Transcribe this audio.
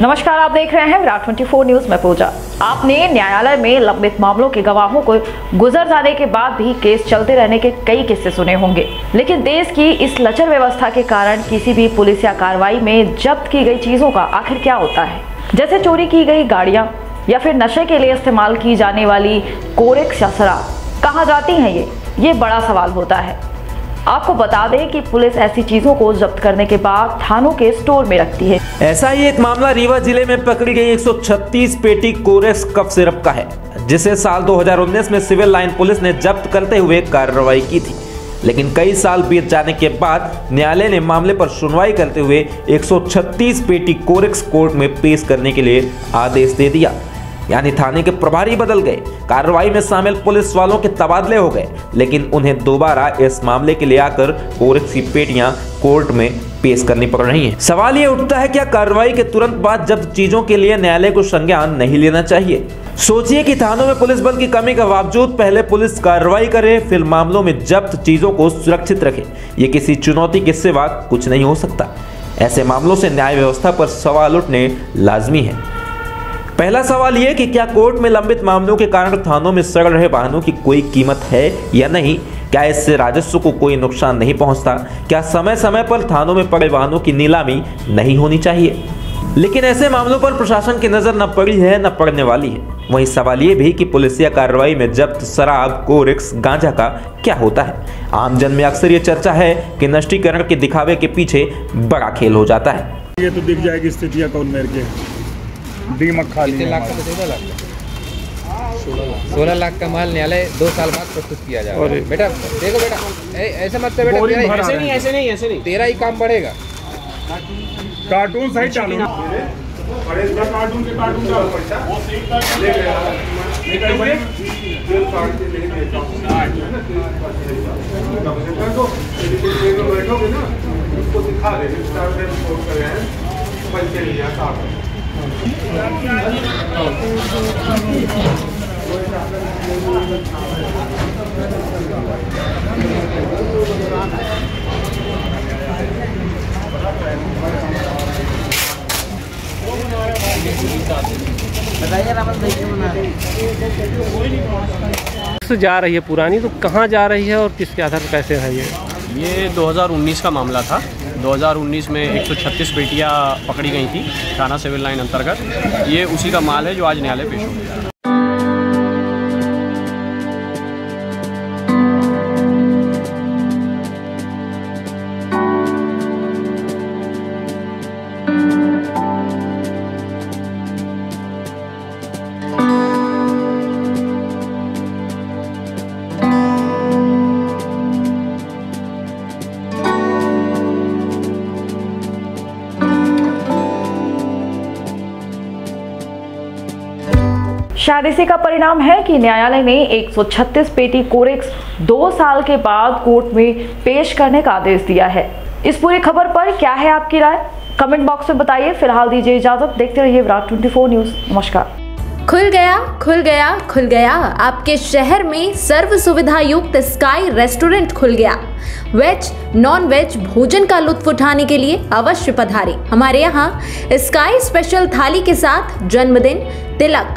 नमस्कार, आप देख रहे हैं विराट 24 न्यूज़, में पूजा। आपने न्यायालय में लंबित मामलों के गवाहों को गुजर जाने के बाद भी केस चलते रहने के कई किस्से सुने होंगे। लेकिन देश की इस लचर व्यवस्था के कारण किसी भी पुलिस या कार्रवाई में जब्त की गई चीज़ों का आखिर क्या होता है? जैसे चोरी की गई गाड़ियाँ, या फिर नशे के लिए इस्तेमाल की जाने वाली कोरेक्स या शराब। कहाँ जाती है ये? ये बड़ा सवाल होता है। आपको बता दें कि पुलिस ऐसी चीज़ों को जब्त करने के बाद थानों के स्टोर में रखती है। ऐसा ही एक मामला रीवा ज़िले में पकड़ी गई 136 पेटी कोरेस कफ सिरप का है, जिसे साल 2019 में सिविल लाइन पुलिस ने जब्त करते हुए कार्रवाई की थी। लेकिन कई साल बीत जाने के बाद न्यायालय ने मामले पर सुनवाई करते हुए 136 पेटी कोरेक्स कोर्ट में पेश करने के लिए आदेश दे दिया। यानी थाने के प्रभारी बदल गए। कार्रवाई में शामिल पुलिस वालों के तबादले हो गए, लेकिन उन्हें दोबारा इस मामले के लिए आकर कोरेक्स की पेटियाँ कोर्ट में पेश करनी पड़ रही है। सवाल ये उठता है, क्या कार्रवाई के तुरंत बाद जब्त चीज़ों के लिए न्यायालय को संज्ञान नहीं लेना चाहिए? सोचिए कि थानों में पुलिस बल की कमी के बावजूद पहले पुलिस कार्रवाई करे, फिर मामलों में जब्त चीज़ों को सुरक्षित रखे। ये किसी चुनौती के सिवा कुछ नहीं हो सकता। ऐसे मामलों से न्याय व्यवस्था पर सवाल उठने लाजमी है। पहला सवाल यह कि क्या कोर्ट में लंबित मामलों के कारण थानों में सड़ रहे वाहनों की कोई कीमत है या नहीं? क्या इससे राजस्व को कोई नुकसान नहीं पहुँचता? क्या समय समय पर थानों में पड़े वाहनों की नीलामी नहीं होनी चाहिए? लेकिन ऐसे मामलों पर प्रशासन की नज़र न पड़ी है, न पड़ने वाली है। वही सवाल ये भी कि पुलिसिया कार्रवाई में जब्त, शराब, कोरिक्स, गांजा का क्या होता है? आमजन में अक्सर ये चर्चा है कि नष्टीकरण के दिखावे के पीछे बड़ा खेल हो जाता है। ये तो दिख जाएगी स्थितियाँ कौन मेरे के दीमक खाली कितने लाख का चौदह लाख? सोलह लाख. का माल न्यायालय दो साल बाद प्रस्तुत किया जाएगा। बेटा देखो बेटा ऐसे मत कर बेटा तेरा ऐसे नहीं ऐसे नहीं ऐसे नहीं। तेरा ही काम बढ़ेगा। कार्टून सही चालू। कार्टून के कार्टून बैठोगे ना उसको दिखा रहे हैं। से जा रही है पुरानी तो कहाँ जा रही है और किसके आधार पर कैसे है ये? ये 2019 का मामला था। 2019 में 136 बेटियाँ पकड़ी गई थी थाना सिविल लाइन अंतर्गत। ये उसी का माल है जो आज न्यायालय पेश हो गया। शायद इसी का परिणाम है कि न्यायालय ने 136 पेटी कोरेक्स दो साल के बाद कोर्ट में पेश करने का आदेश दिया है। इस पूरी खबर पर क्या है आपकी राय? कमेंट बॉक्स में बताइए। फ़िलहाल दीजिए इजाज़त। देखते रहिए विराट 24 न्यूज़। नमस्कार। खुल गया खुल गया खुल गया। आपके शहर में सर्व सुविधा युक्त स्काई रेस्टोरेंट खुल गया। वेज नॉन वेज भोजन का लुत्फ उठाने के लिए अवश्य पधारें। हमारे यहाँ स्काई स्पेशल थाली के साथ जन्मदिन, तिलक